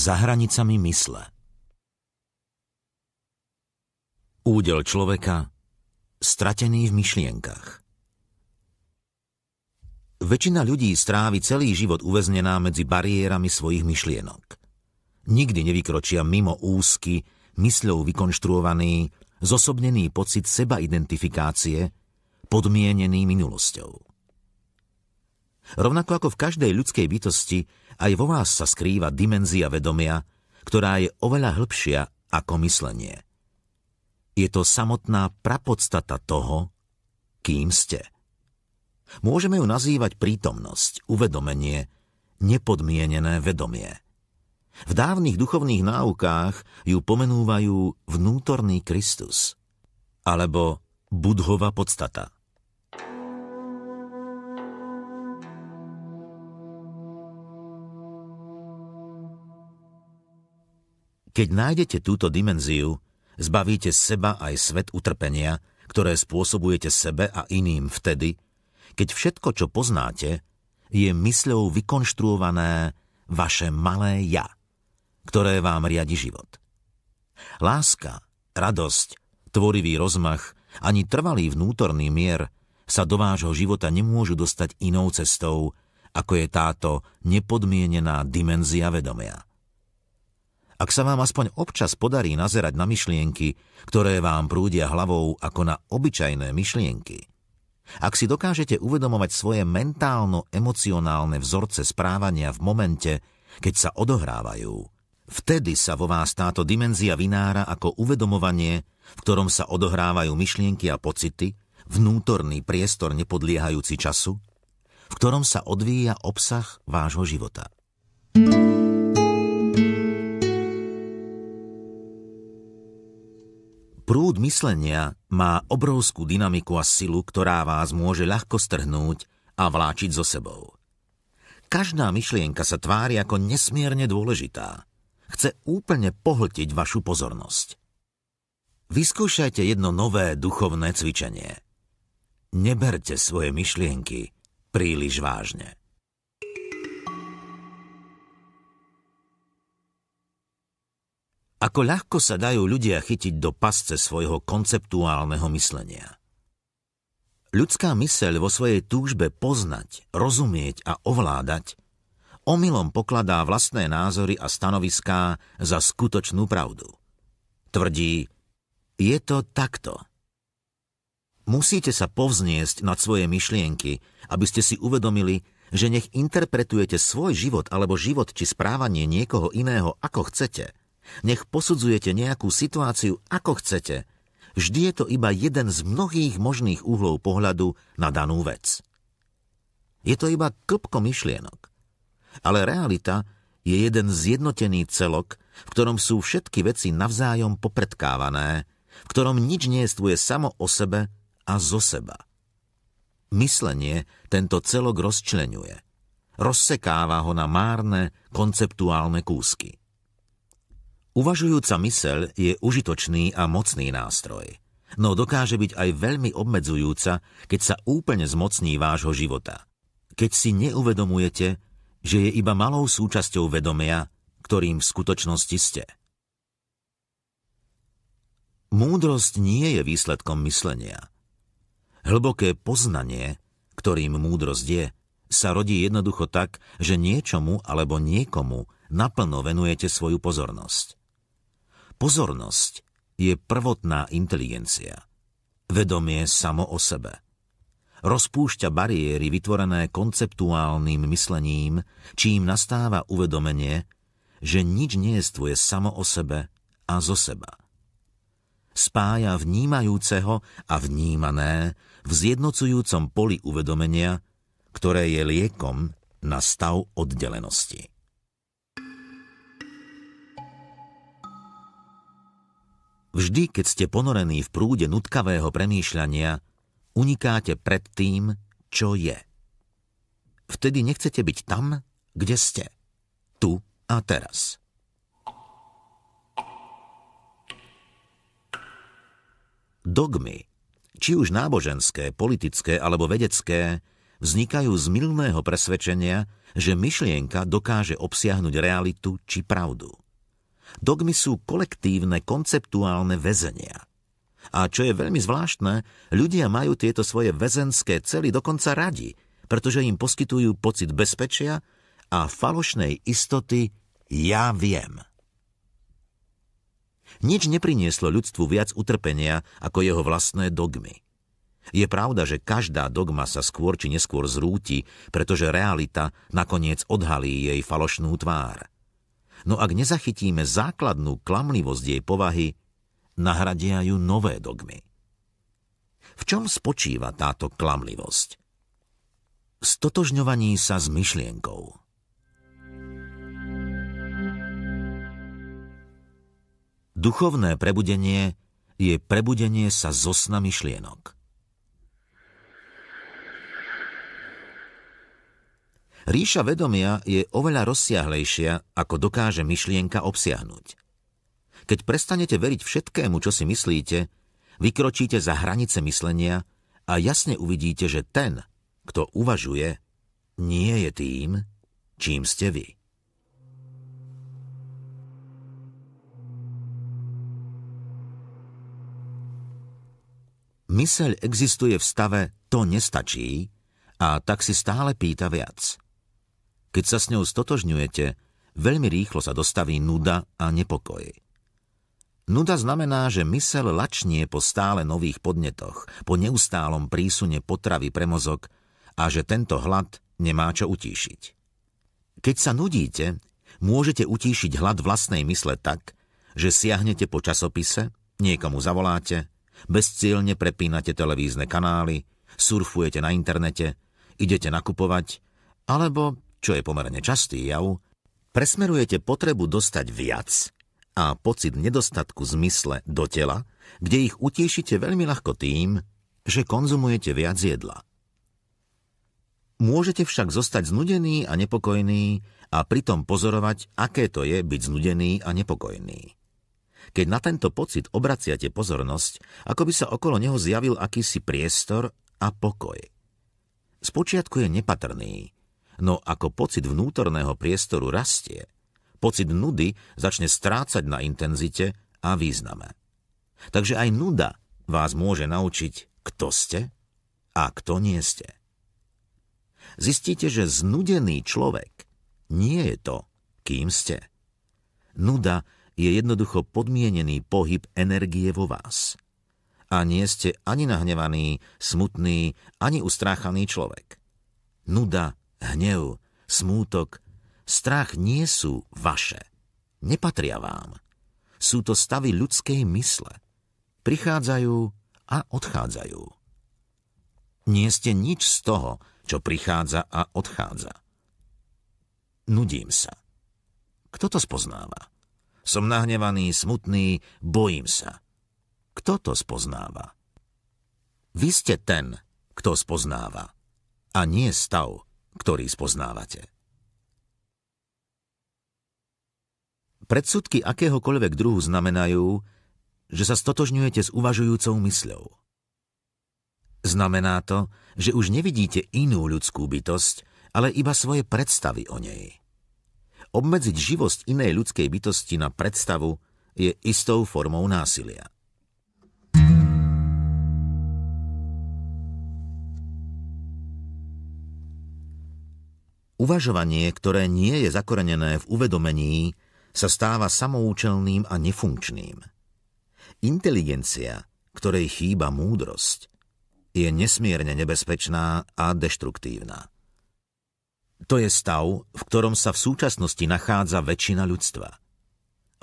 Za hranicami mysle Údel človeka stratený v myšlienkach Väčšina ľudí strávi celý život uväznená medzi bariérami svojich myšlienok. Nikdy nevykročia mimo úzky, mysľou vykonštruovaný, zosobnený pocit seba identifikácie, podmienený minulosťou. Rovnako ako v každej ľudskej bytosti, aj vo vás sa skrýva dimenzia vedomia, ktorá je oveľa hĺbšia ako myslenie. Je to samotná prapodstata toho, kým ste. Môžeme ju nazývať prítomnosť, uvedomenie, nepodmienené vedomie. V dávnych duchovných náukách ju pomenúvajú vnútorný Kristus alebo Budhova podstata. Keď nájdete túto dimenziu, zbavíte seba aj svet utrpenia, ktoré spôsobujete sebe a iným vtedy, keď všetko, čo poznáte, je mysľou vykonštruované vaše malé ja, ktoré vám riadi život. Láska, radosť, tvorivý rozmach, ani trvalý vnútorný mier sa do vášho života nemôžu dostať inou cestou, ako je táto nepodmienená dimenzia vedomia. Ak sa vám aspoň občas podarí nazerať na myšlienky, ktoré vám prúdia hlavou ako na obyčajné myšlienky, ak si dokážete uvedomovať svoje mentálno-emocionálne vzorce správania v momente, keď sa odohrávajú, vtedy sa vo vás táto dimenzia vynára ako uvedomovanie, v ktorom sa odohrávajú myšlienky a pocity, vnútorný priestor nepodliehajúci času, v ktorom sa odvíja obsah vášho života. thank you Prúd myslenia má obrovskú dynamiku a silu, ktorá vás môže ľahko strhnúť a vláčiť so sebou. Každá myšlienka sa tvári ako nesmierne dôležitá. Chce úplne pohltiť vašu pozornosť. Vyskúšajte jedno nové duchovné cvičenie. Neberte svoje myšlienky príliš vážne. Ako ľahko sa dajú ľudia chytiť do pasce svojho konceptuálneho myslenia. Ľudská myseľ vo svojej túžbe poznať, rozumieť a ovládať omylom pokladá vlastné názory a stanoviská za skutočnú pravdu. Tvrdí, je to takto. Musíte sa povzniesť nad svoje myšlienky, aby ste si uvedomili, že nech interpretujete svoj život alebo život či správanie niekoho iného ako chcete – nech posudzujete nejakú situáciu ako chcete. Vždy je to iba jeden z mnohých možných uhlov pohľadu na danú vec. Je to iba klpko myšlienok. Ale realita je jeden zjednotený celok, v ktorom sú všetky veci navzájom popredkávané, v ktorom nič nie je samo o sebe a zo seba. Myslenie tento celok rozčlenuje. Rozsekáva ho na márne, konceptuálne kúsky. Uvažujúca myseľ je užitočný a mocný nástroj, no dokáže byť aj veľmi obmedzujúca, keď sa úplne zmocní vášho života. Keď si neuvedomujete, že je iba malou súčasťou vedomia, ktorým v skutočnosti ste. Múdrosť nie je výsledkom myslenia. Hlboké poznanie, ktorým múdrosť je, sa rodí jednoducho tak, že niečomu alebo niekomu naplno venujete svoju pozornosť. Pozornosť je prvotná inteligencia. Vedomie samo o sebe. Rozpúšťa bariéry vytvorené konceptuálnym myslením, čím nastáva uvedomenie, že nič nejestvuje samo o sebe a zo seba. Spája vnímajúceho a vnímané v zjednocujúcom poli uvedomenia, ktoré je liekom na stav oddelenosti. Vždy, keď ste ponorení v prúde nutkavého premýšľania, unikáte pred tým, čo je. Vtedy nechcete byť tam, kde ste. Tu a teraz. Dogmy, či už náboženské, politické alebo vedecké, vznikajú z milného presvedčenia, že myšlienka dokáže obsiahnuť realitu či pravdu. Dogmy sú kolektívne konceptuálne väzenia. A čo je veľmi zvláštne, ľudia majú tieto svoje väzenské cely dokonca radi, pretože im poskytujú pocit bezpečia a falošnej istoty ja viem. Nič neprinieslo ľudstvu viac utrpenia ako jeho vlastné dogmy. Je pravda, že každá dogma sa skôr či neskôr zrúti, pretože realita nakoniec odhalí jej falošnú tvár. No ak nezachytíme základnú klamlivosť jej povahy, nahradia ju nové dogmy. V čom spočíva táto klamlivosť? Stotožňovaní sa s myšlienkou. Duchovné prebudenie je prebudenie sa zo sna myšlienok. Ríša vedomia je oveľa rozsiahlejšia, ako dokáže myšlienka obsiahnuť. Keď prestanete veriť všetkému, čo si myslíte, vykročíte za hranice myslenia a jasne uvidíte, že ten, kto uvažuje, nie je tým, čím ste vy. Myseľ existuje v stave to nestačí a tak si stále pýta viac. Keď sa s ňou stotožňujete, veľmi rýchlo sa dostaví nuda a nepokoj. Nuda znamená, že mysel lačnie po stále nových podnetoch, po neustálom prísune potravy pre mozog a že tento hlad nemá čo utíšiť. Keď sa nudíte, môžete utíšiť hlad vlastnej mysle tak, že siahnete po časopise, niekomu zavoláte, bezcielne prepínate televízne kanály, surfujete na internete, idete nakupovať, alebo, čo je pomerne častý jav, presmerujete potrebu dostať viac a pocit nedostatku zmysle do tela, kde ich utiešite veľmi ľahko tým, že konzumujete viac jedla. Môžete však zostať znudený a nepokojný a pritom pozorovať, aké to je byť znudený a nepokojný. Keď na tento pocit obraciate pozornosť, ako by sa okolo neho zjavil akýsi priestor a pokoj. Spočiatku je nepatrný, no ako pocit vnútorného priestoru rastie – Pocit nudy začne strácať na intenzite a význame. Takže aj nuda vás môže naučiť, kto ste a kto nie ste. Zistíte, že znudený človek nie je to, kým ste. Nuda je jednoducho podmienený pohyb energie vo vás. A nie ste ani nahnevaný, smutný, ani ustráchaný človek. Nuda, hnev, smútok, Strach nie sú vaše. Nepatria vám. Sú to stavy ľudskej mysle. Prichádzajú a odchádzajú. Nie ste nič z toho, čo prichádza a odchádza. Nudím sa. Kto to spoznáva? Som nahnevaný, smutný, bojím sa. Kto to spoznáva? Vy ste ten, kto spoznáva, a nie stav, ktorý spoznávate. Predsudky akéhokoľvek druhu znamenajú, že sa stotožňujete s uvažujúcou mysľou. Znamená to, že už nevidíte inú ľudskú bytosť, ale iba svoje predstavy o nej. Obmedziť živosť inej ľudskej bytosti na predstavu je istou formou násilia. Uvažovanie, ktoré nie je zakorenené v uvedomení, sa stáva samoučelným a nefunkčným. Inteligencia, ktorej chýba múdrosť, je nesmierne nebezpečná a deštruktívna. To je stav, v ktorom sa v súčasnosti nachádza väčšina ľudstva.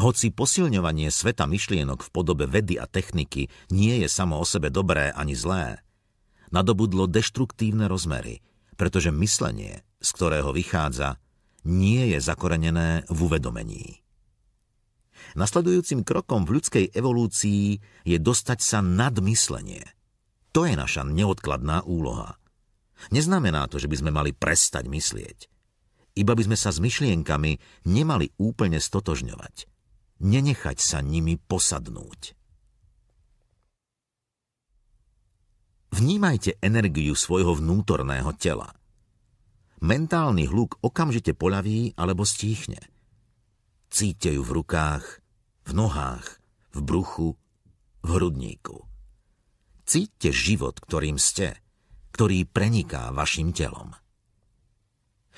Hoci posilňovanie sveta myšlienok v podobe vedy a techniky nie je samo o sebe dobré ani zlé, nadobudlo deštruktívne rozmery, pretože myslenie, z ktorého vychádza, nie je zakorenené v uvedomení. Nasledujúcim krokom v ľudskej evolúcii je dostať sa nad myslenie. To je naša neodkladná úloha. Neznamená to, že by sme mali prestať myslieť. Iba by sme sa s myšlienkami nemali úplne stotožňovať. Nenechať sa nimi posadnúť. Vnímajte energiu svojho vnútorného tela. Mentálny hluk okamžite poľaví alebo stíchne. Cíte ju v rukách, v nohách, v bruchu, v hrudníku. Cíťte život, ktorým ste, ktorý preniká vašim telom.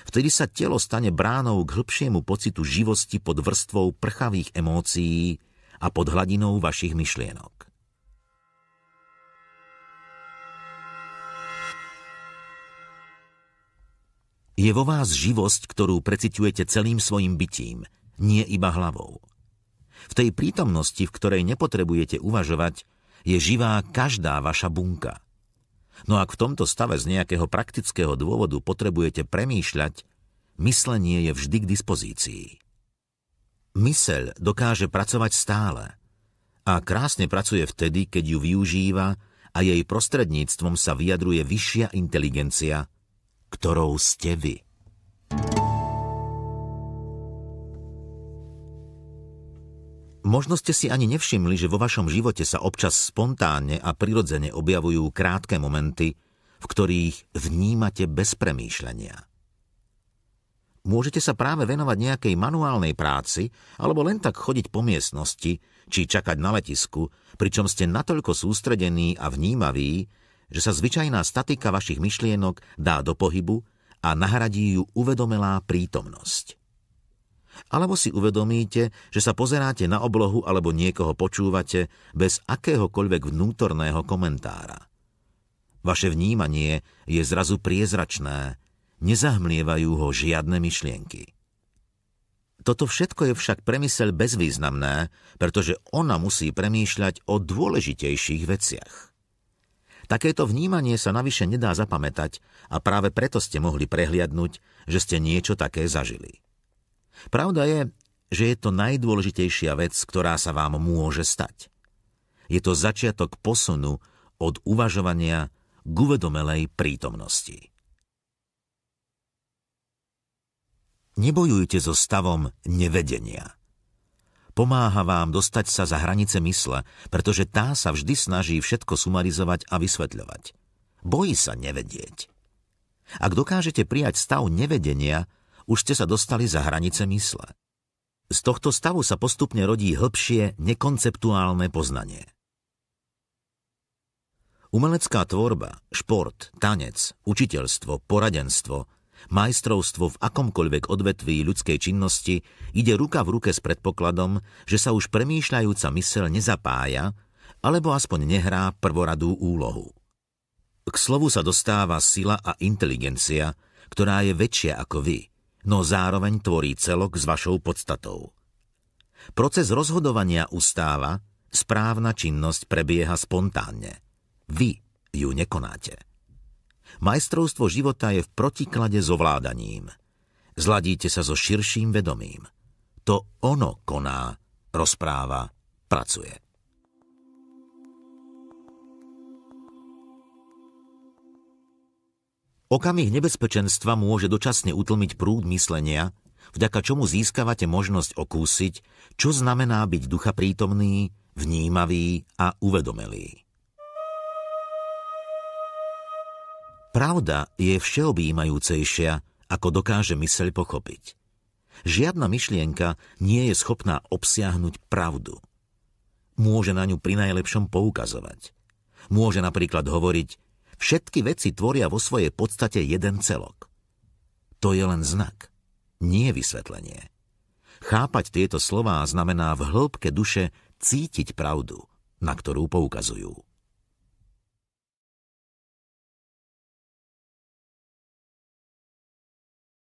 Vtedy sa telo stane bránou k hĺbšiemu pocitu živosti pod vrstvou prchavých emócií a pod hladinou vašich myšlienok. Je vo vás živosť, ktorú preciťujete celým svojim bytím, nie iba hlavou. V tej prítomnosti, v ktorej nepotrebujete uvažovať, je živá každá vaša bunka. No ak v tomto stave z nejakého praktického dôvodu potrebujete premýšľať, myslenie je vždy k dispozícii. Myseľ dokáže pracovať stále a krásne pracuje vtedy, keď ju využíva a jej prostredníctvom sa vyjadruje vyššia inteligencia – ktorou ste vy. Možno ste si ani nevšimli, že vo vašom živote sa občas spontánne a prirodzene objavujú krátke momenty, v ktorých vnímate bez premýšľania. Môžete sa práve venovať nejakej manuálnej práci alebo len tak chodiť po miestnosti či čakať na letisku, pričom ste natoľko sústredení a vnímaví, že sa zvyčajná statika vašich myšlienok dá do pohybu a nahradí ju uvedomelá prítomnosť. Alebo si uvedomíte, že sa pozeráte na oblohu alebo niekoho počúvate bez akéhokoľvek vnútorného komentára. Vaše vnímanie je zrazu priezračné, nezahmlievajú ho žiadne myšlienky. Toto všetko je však premysel bezvýznamné, pretože ona musí premýšľať o dôležitejších veciach. Takéto vnímanie sa navyše nedá zapamätať a práve preto ste mohli prehliadnúť, že ste niečo také zažili. Pravda je, že je to najdôležitejšia vec, ktorá sa vám môže stať. Je to začiatok posunu od uvažovania k uvedomelej prítomnosti. Nebojujte so stavom nevedenia – Pomáha vám dostať sa za hranice mysle, pretože tá sa vždy snaží všetko sumarizovať a vysvetľovať. Bojí sa nevedieť. Ak dokážete prijať stav nevedenia, už ste sa dostali za hranice mysle. Z tohto stavu sa postupne rodí hĺbšie, nekonceptuálne poznanie. Umelecká tvorba, šport, tanec, učiteľstvo, poradenstvo, Majstrovstvo v akomkoľvek odvetví ľudskej činnosti ide ruka v ruke s predpokladom, že sa už premýšľajúca mysel nezapája, alebo aspoň nehrá prvoradú úlohu. K slovu sa dostáva sila a inteligencia, ktorá je väčšia ako vy, no zároveň tvorí celok s vašou podstatou. Proces rozhodovania ustáva, správna činnosť prebieha spontánne. Vy ju nekonáte. Majstrovstvo života je v protiklade s ovládaním. Zladíte sa so širším vedomím. To ono koná, rozpráva, pracuje. Okamih nebezpečenstva môže dočasne utlmiť prúd myslenia, vďaka čomu získavate možnosť okúsiť, čo znamená byť ducha prítomný, vnímavý a uvedomelý. Pravda je všeobjímajúcejšia, ako dokáže myseľ pochopiť. Žiadna myšlienka nie je schopná obsiahnuť pravdu. Môže na ňu pri najlepšom poukazovať. Môže napríklad hovoriť, všetky veci tvoria vo svojej podstate jeden celok. To je len znak, nie vysvetlenie. Chápať tieto slová znamená v hĺbke duše cítiť pravdu, na ktorú poukazujú.